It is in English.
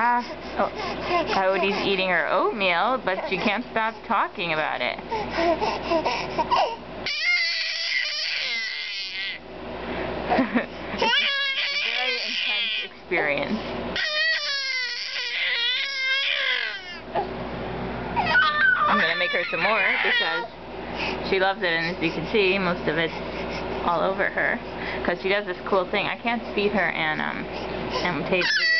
Ah, oh, Coyote's eating her oatmeal, but she can't stop talking about it. it's a very intense experience. I'm going to make her some more because she loves it and as you can see most of it's all over her because she does this cool thing. I can't feed her and um and tape video